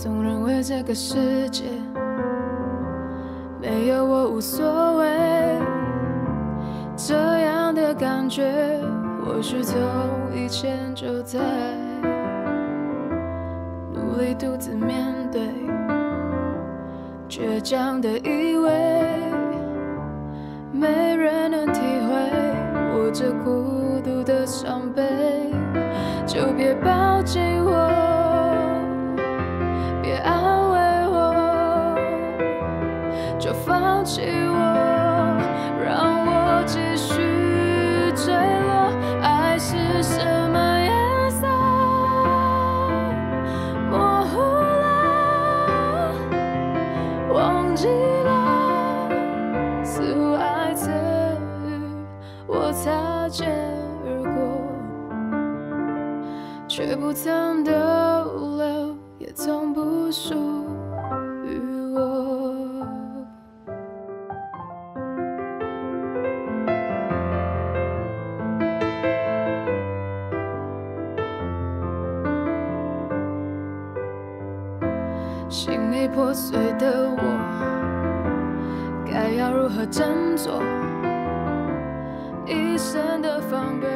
总认为这个世界没有我无所谓，这样的感觉或许从以前就在，努力独自面对，倔强的以为没人能体会我这孤独的伤悲，就别抱紧我。别安慰我，就放弃我，让我继续坠落。爱是什么颜色？模糊了，忘记了，似乎爱曾与我擦肩而过，却不曾逗留。也从不属于我。心已破碎的我，该要如何振作？一生的防备，